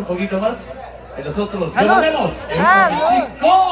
un poquito más. Ah, ah, y nosotros nos vemos en un